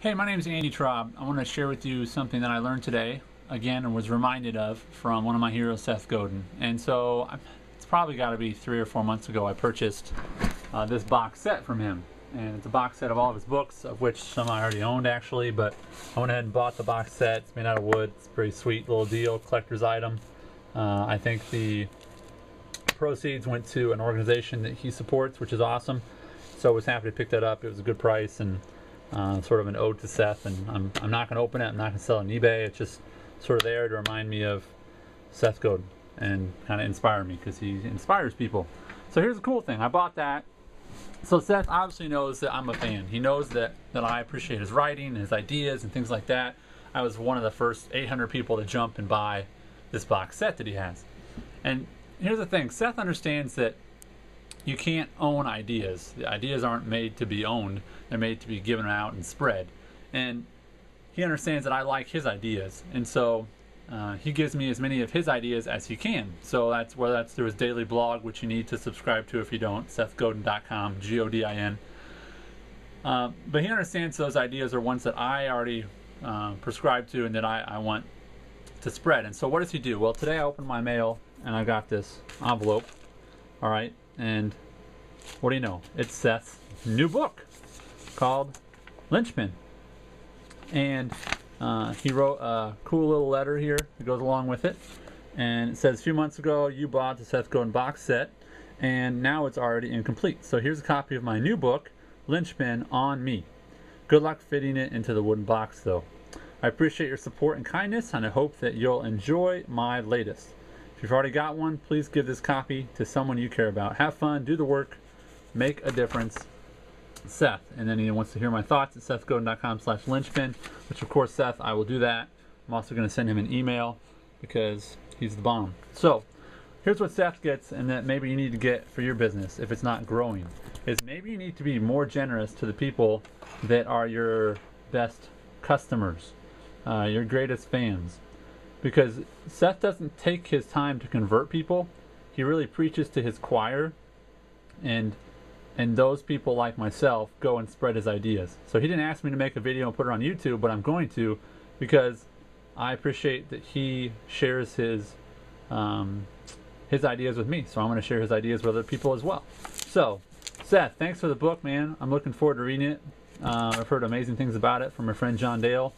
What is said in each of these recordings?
Hey, my name is Andy Traub. I want to share with you something that I learned today, again, and was reminded of from one of my heroes, Seth Godin. And so it's probably got to be three or four months ago I purchased uh, this box set from him. And it's a box set of all of his books, of which some I already owned actually, but I went ahead and bought the box set. It's made out of wood. It's a pretty sweet little deal, collector's item. Uh, I think the proceeds went to an organization that he supports, which is awesome. So I was happy to pick that up. It was a good price and uh, sort of an ode to Seth. And I'm, I'm not going to open it. I'm not going to sell it on eBay. It's just sort of there to remind me of Seth Godin and kind of inspire me because he inspires people. So here's the cool thing. I bought that. So Seth obviously knows that I'm a fan. He knows that, that I appreciate his writing and his ideas and things like that. I was one of the first 800 people to jump and buy this box set that he has. And here's the thing Seth understands that you can't own ideas. The ideas aren't made to be owned, they're made to be given out and spread. And he understands that I like his ideas. And so uh, he gives me as many of his ideas as he can. So that's whether that's through his daily blog, which you need to subscribe to if you don't, SethGodin.com, G O D I N. Uh, but he understands those ideas are ones that I already uh, prescribe to and that I, I want to spread. And so what does he do? Well, today I opened my mail and I got this envelope. All right, and what do you know? It's Seth's new book called Linchpin. And uh, he wrote a cool little letter here that goes along with it. And it says, A few months ago, you bought the Seth Godin box set, and now it's already incomplete. So here's a copy of my new book, Linchpin, on Me. Good luck fitting it into the wooden box, though. I appreciate your support and kindness, and I hope that you'll enjoy my latest. If you've already got one, please give this copy to someone you care about. Have fun, do the work, make a difference. Seth. And then he wants to hear my thoughts at sethgodin.com slash linchpin, which of course, Seth, I will do that. I'm also going to send him an email because he's the bomb. So here's what Seth gets and that maybe you need to get for your business if it's not growing is maybe you need to be more generous to the people that are your best customers, uh, your greatest fans because Seth doesn't take his time to convert people. He really preaches to his choir, and and those people like myself go and spread his ideas. So he didn't ask me to make a video and put it on YouTube, but I'm going to because I appreciate that he shares his um, his ideas with me. So I'm going to share his ideas with other people as well. So Seth, thanks for the book, man. I'm looking forward to reading it. Uh, I've heard amazing things about it from my friend John Dale,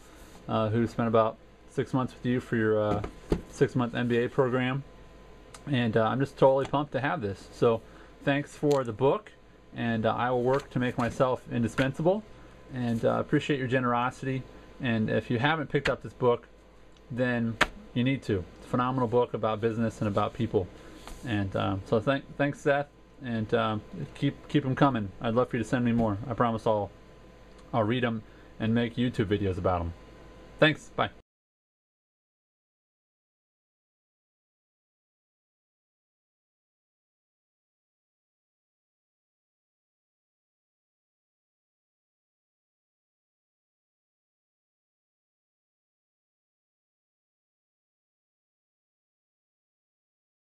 uh, who spent about six months with you for your uh, six month MBA program. And uh, I'm just totally pumped to have this. So thanks for the book. And uh, I will work to make myself indispensable. And uh, appreciate your generosity. And if you haven't picked up this book, then you need to. It's a phenomenal book about business and about people. And um, so th- thanks, Seth. And um, keep keep them coming. I'd love for you to send me more. I promise I'll I'll read them and make YouTube videos about them. Thanks. Bye.